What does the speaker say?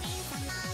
believe in my